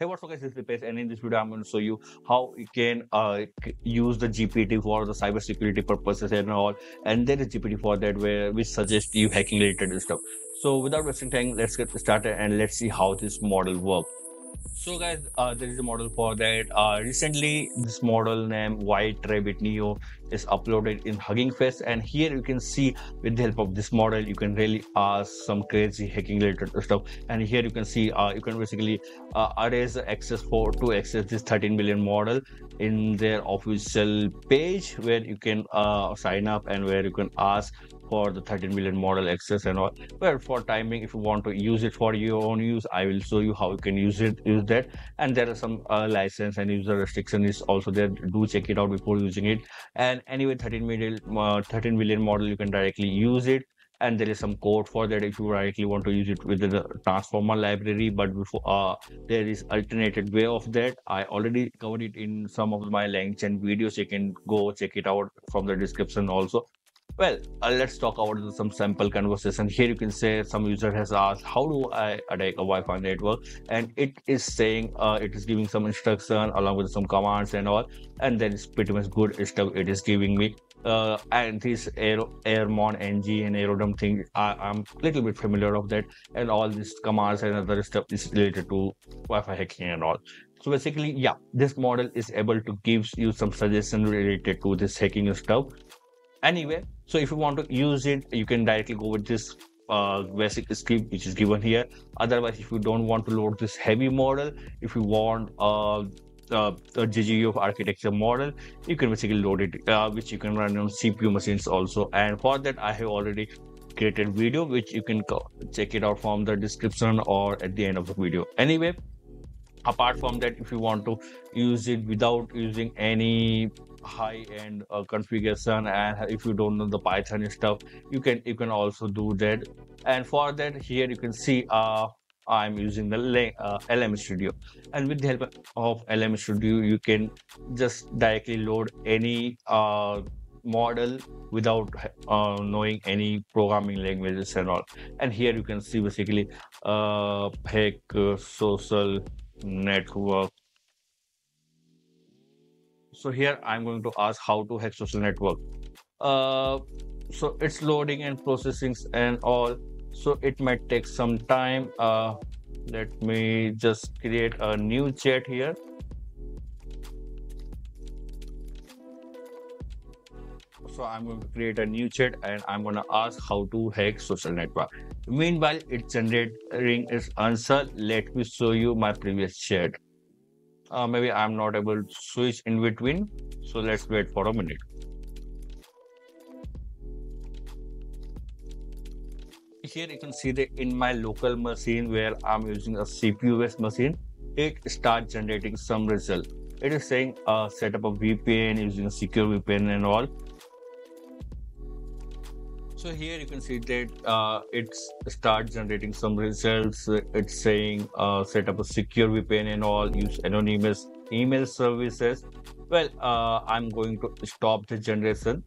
Hey, what's up guys, this is Dipesh and in this video I'm going to show you how you can uh, use the GPT for the cybersecurity purposes and all and there is GPT for that where we suggest you hacking related stuff. So without wasting time, let's get started and let's see how this model works. So guys, uh, there is a model for that. Uh, recently, this model named White Rabbit Neo is uploaded in Hugging Face, and here you can see with the help of this model, you can really ask some crazy hacking related stuff. And here you can see uh, you can basically uh, erase access for to access this 13 billion model in their official page where you can uh, sign up and where you can ask for the 13 million model access and all. But for timing if you want to use it for your own use i will show you how you can use it use that. And there are some uh, license and user restriction is also there. Do check it out before using it. And anyway 13 million uh, 13 million model you can directly use it. And there is some code for that if you directly want to use it with the transformer library. But before uh, there is alternated way of that. I already covered it in some of my links and videos. You can go check it out from the description also well, uh, let's talk about some sample conversation. Here you can say some user has asked, how do I attack a Wi-Fi network? And it is saying, uh, it is giving some instruction along with some commands and all. And then it's pretty much good stuff it is giving me. Uh, and this Air, Airmon NG and Aerodrome thing, I, am a little bit familiar of that. And all these commands and other stuff is related to Wi-Fi hacking and all. So basically, yeah, this model is able to give you some suggestion related to this hacking stuff anyway so if you want to use it you can directly go with this uh, basic script which is given here otherwise if you don't want to load this heavy model if you want uh, uh, a GGU architecture model, you can basically load it, uh, which you can run on CPU machines also. And for that, I have already created video, which you can check it out from the description or at the end of the video. Anyway, apart from that if you want to use it without using any high end uh, configuration and if you don't know the python stuff you can you can also do that and for that here you can see uh I'm using the uh, LM Studio, and with the help of LM Studio, you can just directly load any uh, model without uh, knowing any programming languages and all. And here you can see basically uh, uh, social network. So here I'm going to ask how to hack social network. Uh, so it's loading and processing and all. So it might take some time. Uh, let me just create a new chat here. So I'm going to create a new chat and I'm going to ask how to hack social network. Meanwhile, it's generating its answer. Let me show you my previous chat. Uh, maybe I'm not able to switch in between. So let's wait for a minute. Here you can see that in my local machine where I'm using a CPU-based machine, it starts generating some result. It is saying uh, set up a VPN using a secure VPN and all so here you can see that uh, it starts generating some results. It's saying uh, set up a secure VPN and all, use anonymous email services. Well, uh, I'm going to stop the generation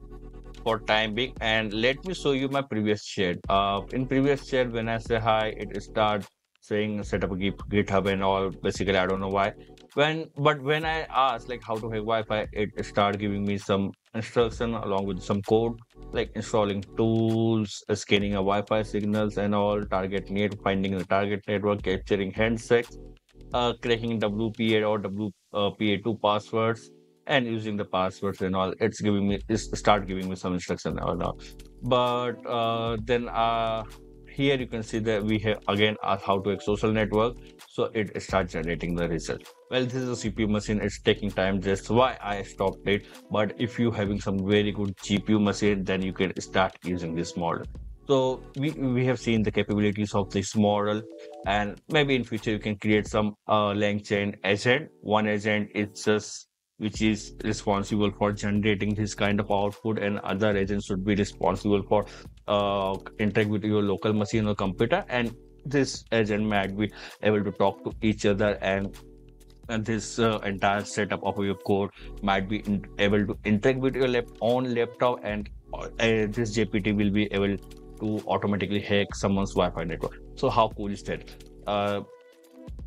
for time being and let me show you my previous chat. Uh, in previous chat, when I say hi, it starts saying set up a GitHub and all. Basically, I don't know why. When but when I ask like how to hack Wi-Fi, it start giving me some instruction along with some code like installing tools, scanning a Wi-Fi signals and all, target net, finding the target network, capturing handsets, uh, cracking WPA or WPA2 passwords, and using the passwords and all. It's giving me, it's start giving me some instruction now. But uh, then uh, here you can see that we have again how to a social network so it starts generating the result. Well this is a cpu machine. It's taking time. Just why i stopped it. But if you having some very good gpu machine then you can start using this model. So we, we have seen the capabilities of this model. And maybe in future you can create some uh, LangChain agent. One agent is just which is responsible for generating this kind of output. And other agents should be responsible for uh, interact with your local machine or computer. And this agent might be able to talk to each other and and this uh, entire setup of your code might be in, able to interact with your lap, own laptop and uh, this jpt will be able to automatically hack someone's Wi-Fi network. So how cool is that? Uh,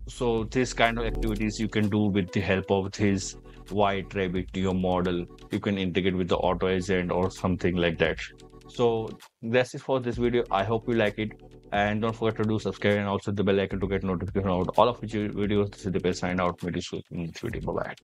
so this kind of activities you can do with the help of this white rabbit your model you can integrate with the auto agent or something like that so that's it for this video i hope you like it and don't forget to do subscribe and also the bell icon to get notification about all of future videos. This is the best sign out. Meet you soon in bye bye